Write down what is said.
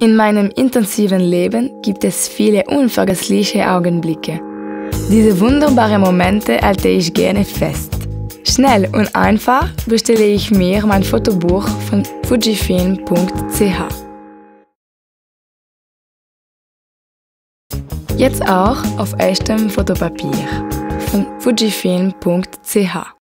In meinem intensiven Leben gibt es viele unvergessliche Augenblicke. Diese wunderbaren Momente halte ich gerne fest. Schnell und einfach bestelle ich mir mein Fotobuch von fujifilm.ch. Jetzt auch auf echtem Fotopapier von fujifilm.ch.